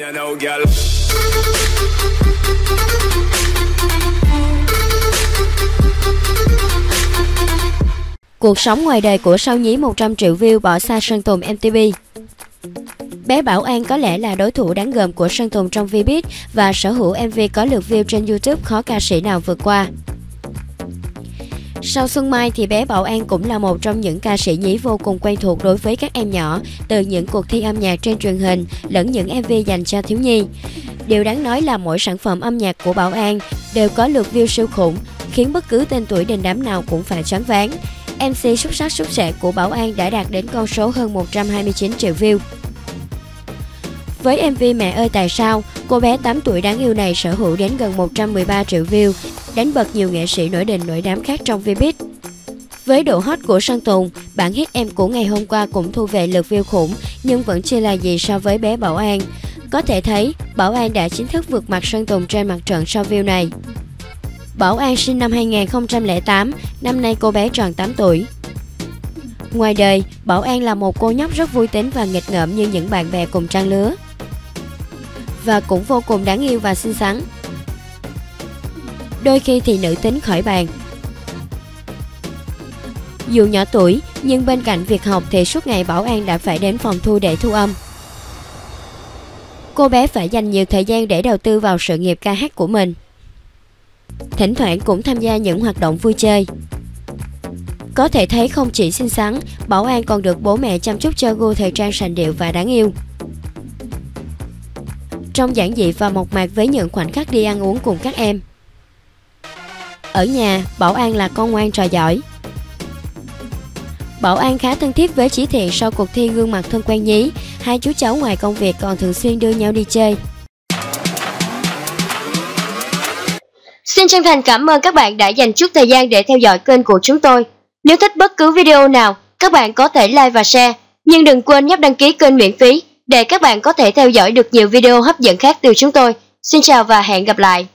you know, girl. Cuộc sống ngoài đời của sao nhí 100 triệu view bỏ xa Sơn Tùng MTV Bé Bảo An có lẽ là đối thủ đáng gờm của Sơn Tùng trong Vbiz và sở hữu MV có lượt view trên YouTube khó ca sĩ nào vượt qua. Sau Xuân Mai thì bé Bảo An cũng là một trong những ca sĩ nhí vô cùng quen thuộc đối với các em nhỏ từ những cuộc thi âm nhạc trên truyền hình lẫn những MV dành cho thiếu nhi. Điều đáng nói là mỗi sản phẩm âm nhạc của Bảo An đều có lượt view siêu khủng, khiến bất cứ tên tuổi đình đám nào cũng phải choáng váng. MC xuất sắc xuất sệ của Bảo An đã đạt đến con số hơn 129 triệu view. Với MV Mẹ ơi tại sao, cô bé 8 tuổi đáng yêu này sở hữu đến gần 113 triệu view, đánh bật nhiều nghệ sĩ nổi đình nổi đám khác trong Vbiz. Với độ hot của Sơn Tùng, bản hit em của ngày hôm qua cũng thu về lượt view khủng nhưng vẫn chưa là gì so với bé Bảo An. Có thể thấy, Bảo An đã chính thức vượt mặt Sơn Tùng trên mặt trận sau view này. Bảo An sinh năm 2008, năm nay cô bé tròn 8 tuổi. Ngoài đời, Bảo An là một cô nhóc rất vui tính và nghịch ngợm như những bạn bè cùng trang lứa. Và cũng vô cùng đáng yêu và xinh xắn. Đôi khi thì nữ tính khỏi bàn. Dù nhỏ tuổi, nhưng bên cạnh việc học thì suốt ngày Bảo An đã phải đến phòng thu để thu âm. Cô bé phải dành nhiều thời gian để đầu tư vào sự nghiệp ca hát của mình. Thỉnh thoảng cũng tham gia những hoạt động vui chơi. Có thể thấy không chỉ xinh xắn, Bảo An còn được bố mẹ chăm chút cho gu thời trang sành điệu và đáng yêu. Trong giản dị và mộc mạc với những khoảnh khắc đi ăn uống cùng các em. Ở nhà, Bảo An là con ngoan trò giỏi. Bảo An khá thân thiết với Chí Thiện sau cuộc thi gương mặt thân quen nhí. Hai chú cháu ngoài công việc còn thường xuyên đưa nhau đi chơi. Xin chân thành cảm ơn các bạn đã dành chút thời gian để theo dõi kênh của chúng tôi. Nếu thích bất cứ video nào, các bạn có thể like và share. Nhưng đừng quên nhấp đăng ký kênh miễn phí để các bạn có thể theo dõi được nhiều video hấp dẫn khác từ chúng tôi. Xin chào và hẹn gặp lại.